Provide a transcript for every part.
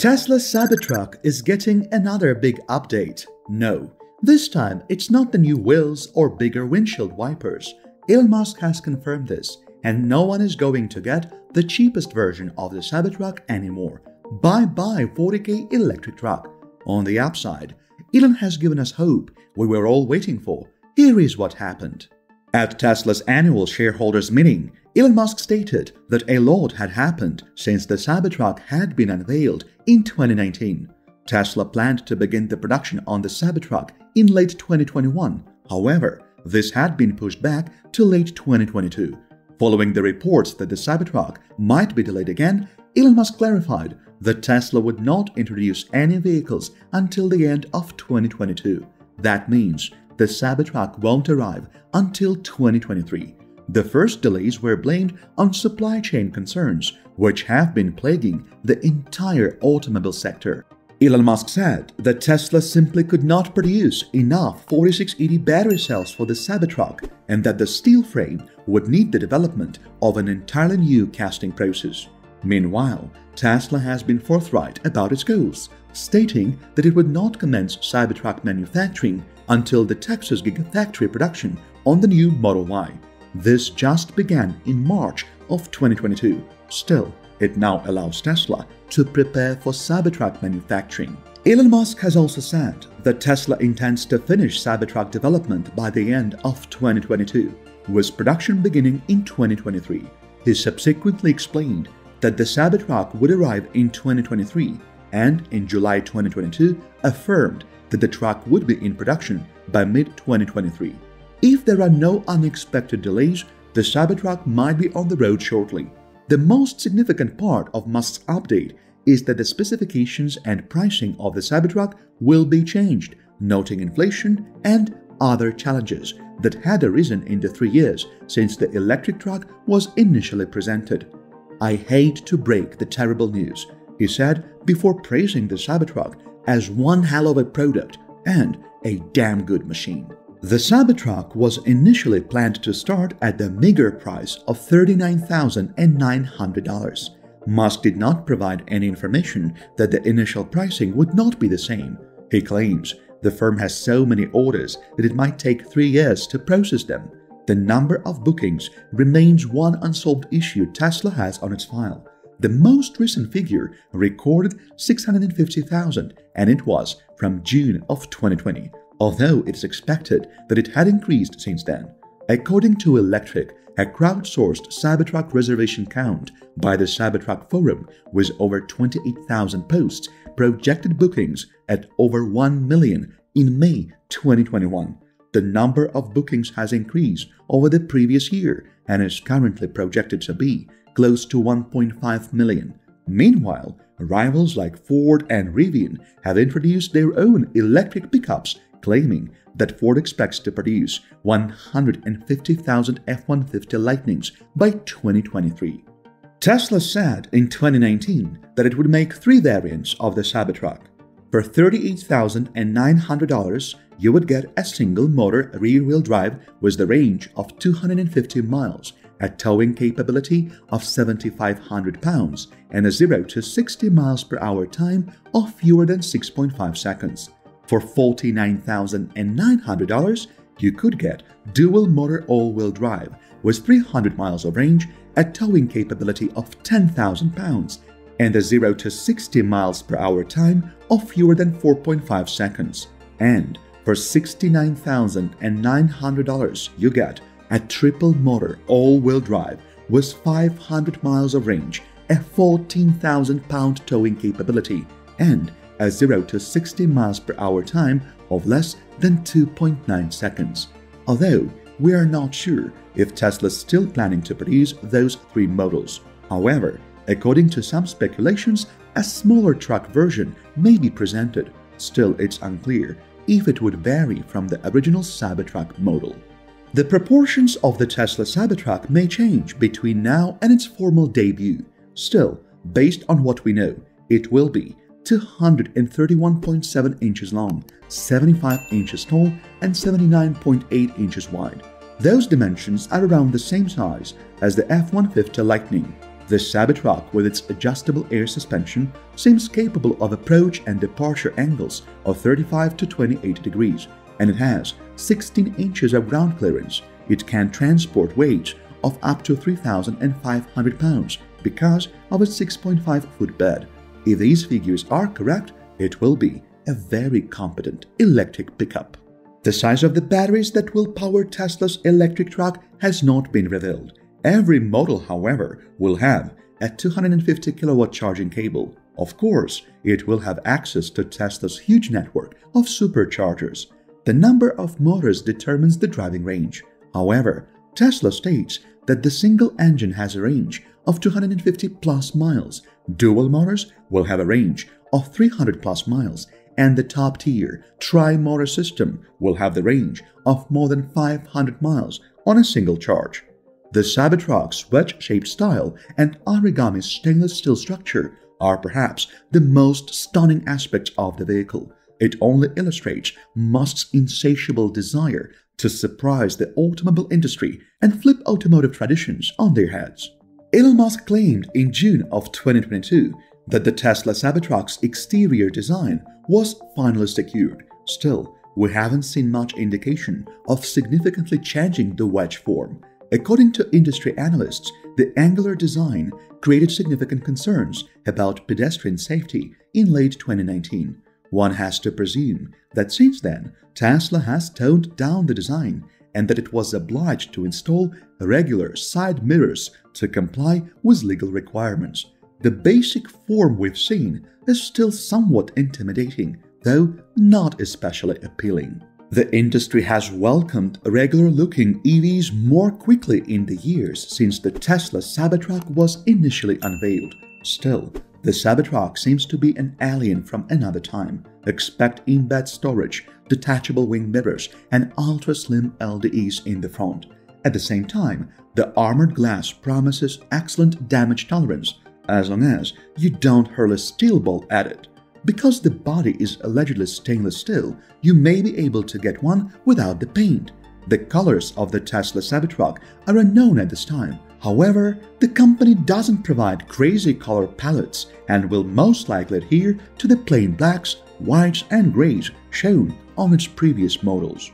Tesla's Cybertruck is getting another big update. No, this time it's not the new wheels or bigger windshield wipers. Elon Musk has confirmed this, and no one is going to get the cheapest version of the Cybertruck anymore. Bye bye 40k electric truck. On the upside, Elon has given us hope we were all waiting for. Here is what happened. At Tesla's annual shareholders meeting, Elon Musk stated that a lot had happened since the Cybertruck had been unveiled in 2019. Tesla planned to begin the production on the Cybertruck in late 2021. However, this had been pushed back to late 2022. Following the reports that the Cybertruck might be delayed again, Elon Musk clarified that Tesla would not introduce any vehicles until the end of 2022. That means the Cybertruck won't arrive until 2023. The first delays were blamed on supply chain concerns, which have been plaguing the entire automobile sector. Elon Musk said that Tesla simply could not produce enough 4680 battery cells for the Cybertruck and that the steel frame would need the development of an entirely new casting process. Meanwhile, Tesla has been forthright about its goals, stating that it would not commence Cybertruck manufacturing until the Texas Gigafactory production on the new Model Y. This just began in March of 2022. Still, it now allows Tesla to prepare for Cybertruck manufacturing. Elon Musk has also said that Tesla intends to finish Cybertruck development by the end of 2022, with production beginning in 2023. He subsequently explained that the Cybertruck would arrive in 2023 and in July 2022 affirmed that the truck would be in production by mid 2023. If there are no unexpected delays, the Cybertruck might be on the road shortly. The most significant part of Musk's update is that the specifications and pricing of the Cybertruck will be changed, noting inflation and other challenges that had arisen in the three years since the electric truck was initially presented. I hate to break the terrible news, he said before praising the Cybertruck as one hell of a product and a damn good machine. The Cybertruck was initially planned to start at the meager price of $39,900. Musk did not provide any information that the initial pricing would not be the same. He claims the firm has so many orders that it might take three years to process them. The number of bookings remains one unsolved issue Tesla has on its file. The most recent figure recorded 650,000 and it was from June of 2020 although it is expected that it had increased since then. According to Electrek, a crowdsourced Cybertruck reservation count by the Cybertruck Forum with over 28,000 posts projected bookings at over 1 million in May 2021. The number of bookings has increased over the previous year and is currently projected to be close to 1.5 million. Meanwhile, rivals like Ford and Rivian have introduced their own electric pickups claiming that Ford expects to produce 150,000 F-150 Lightnings by 2023. Tesla said in 2019 that it would make three variants of the Cybertruck. For $38,900, you would get a single-motor rear-wheel drive with the range of 250 miles, a towing capability of 7,500 pounds, and a 0 to 60 miles per hour time of fewer than 6.5 seconds. For $49,900, you could get dual motor all-wheel drive with 300 miles of range, a towing capability of 10,000 pounds, and a 0 to 60 miles per hour time of fewer than 4.5 seconds. And for $69,900, you get a triple motor all-wheel drive with 500 miles of range, a 14,000 pound towing capability, and a 0 to 60 miles per hour time of less than 2.9 seconds. Although we are not sure if Tesla is still planning to produce those three models. However, according to some speculations, a smaller truck version may be presented. Still, it's unclear if it would vary from the original Cybertruck model. The proportions of the Tesla Cybertruck may change between now and its formal debut. Still, based on what we know, it will be 231.7 inches long, 75 inches tall, and 79.8 inches wide. Those dimensions are around the same size as the F-150 Lightning. The Cybertruck, with its adjustable air suspension, seems capable of approach and departure angles of 35 to 28 degrees, and it has 16 inches of ground clearance. It can transport weights of up to 3,500 pounds because of its 6.5 foot bed. If these figures are correct, it will be a very competent electric pickup. The size of the batteries that will power Tesla's electric truck has not been revealed. Every model, however, will have a 250 kilowatt charging cable. Of course, it will have access to Tesla's huge network of superchargers. The number of motors determines the driving range. However, Tesla states that the single engine has a range of 250 plus miles. Dual motors will have a range of 300 plus miles and the top tier tri-motor system will have the range of more than 500 miles on a single charge. The Cybertruck's wedge-shaped style and origami stainless steel structure are perhaps the most stunning aspects of the vehicle. It only illustrates Musk's insatiable desire to surprise the automobile industry and flip automotive traditions on their heads. Elon Musk claimed in June of 2022 that the Tesla Cybertruck's exterior design was finally secured. Still, we haven't seen much indication of significantly changing the wedge form. According to industry analysts, the angular design created significant concerns about pedestrian safety in late 2019. One has to presume that since then, Tesla has toned down the design and that it was obliged to install regular side mirrors to comply with legal requirements. The basic form we've seen is still somewhat intimidating, though not especially appealing. The industry has welcomed regular looking EVs more quickly in the years since the Tesla Cybertruck was initially unveiled. Still, the Cybertruck seems to be an alien from another time. Expect in-bed storage, detachable wing mirrors, and ultra-slim LDEs in the front. At the same time, the armored glass promises excellent damage tolerance as long as you don't hurl a steel ball at it. Because the body is allegedly stainless steel, you may be able to get one without the paint. The colors of the Tesla Cybertruck are unknown at this time. However, the company doesn't provide crazy color palettes and will most likely adhere to the plain blacks, whites, and grays shown on its previous models.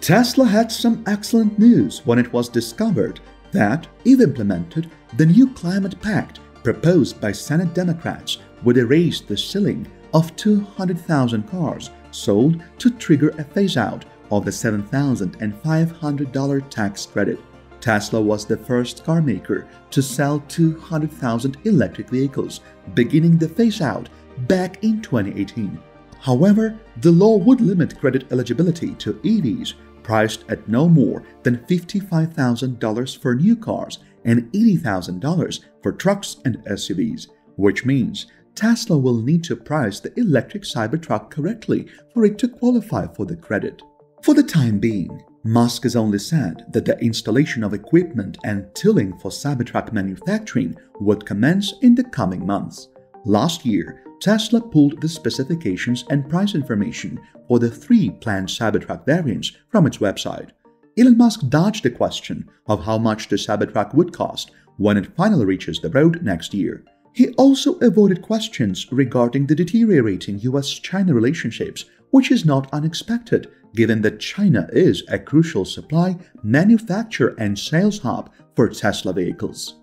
Tesla had some excellent news when it was discovered that, if implemented, the new climate pact proposed by Senate Democrats would erase the ceiling of 200,000 cars sold to trigger a phase out of the $7,500 tax credit. Tesla was the first car maker to sell 200,000 electric vehicles, beginning the phase out back in 2018. However, the law would limit credit eligibility to EVs priced at no more than $55,000 for new cars and $80,000 for trucks and SUVs, which means Tesla will need to price the electric Cybertruck correctly for it to qualify for the credit. For the time being, Musk has only said that the installation of equipment and tooling for Cybertruck manufacturing would commence in the coming months. Last year, Tesla pulled the specifications and price information for the three planned Cybertruck variants from its website. Elon Musk dodged the question of how much the Cybertruck would cost when it finally reaches the road next year. He also avoided questions regarding the deteriorating US China relationships, which is not unexpected given that China is a crucial supply, manufacture, and sales hub for Tesla vehicles.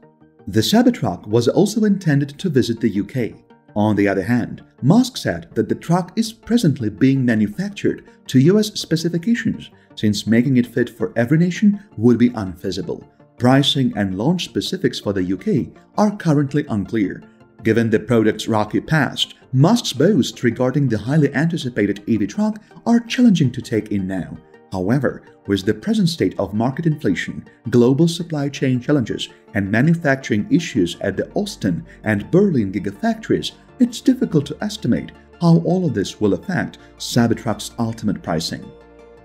The Cybertruck was also intended to visit the UK. On the other hand, Musk said that the truck is presently being manufactured to US specifications since making it fit for every nation would be unfeasible. Pricing and launch specifics for the UK are currently unclear. Given the product's rocky past, Musk's boasts regarding the highly anticipated EV truck are challenging to take in now. However, with the present state of market inflation, global supply chain challenges, and manufacturing issues at the Austin and Berlin gigafactories, it's difficult to estimate how all of this will affect Cybertruck's ultimate pricing.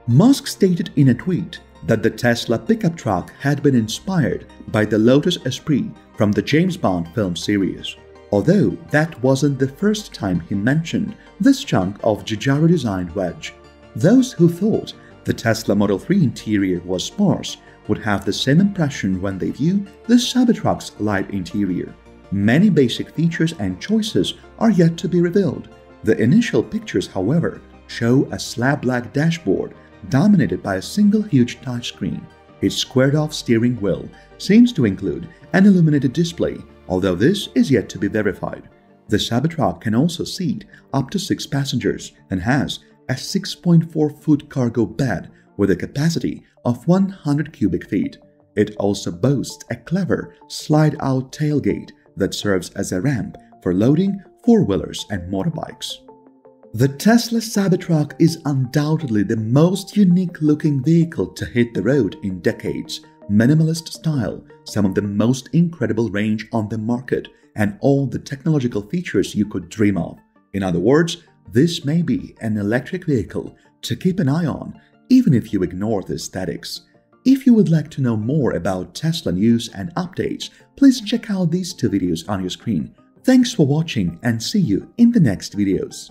Musk stated in a tweet that the Tesla pickup truck had been inspired by the Lotus Esprit from the James Bond film series. Although that wasn't the first time he mentioned this chunk of Giugiaro designed wedge. Those who thought the Tesla Model 3 interior was sparse would have the same impression when they view the Cybertruck's light interior. Many basic features and choices are yet to be revealed. The initial pictures, however, show a slab black dashboard dominated by a single huge touchscreen. Its squared off steering wheel seems to include an illuminated display, although this is yet to be verified. The Cybertruck can also seat up to six passengers and has a 6.4 foot cargo bed with a capacity of 100 cubic feet. It also boasts a clever slide out tailgate that serves as a ramp for loading four wheelers and motorbikes. The Tesla Cybertruck is undoubtedly the most unique looking vehicle to hit the road in decades. Minimalist style, some of the most incredible range on the market, and all the technological features you could dream of. In other words, this may be an electric vehicle to keep an eye on, even if you ignore the aesthetics. If you would like to know more about Tesla news and updates, please check out these two videos on your screen. Thanks for watching and see you in the next videos.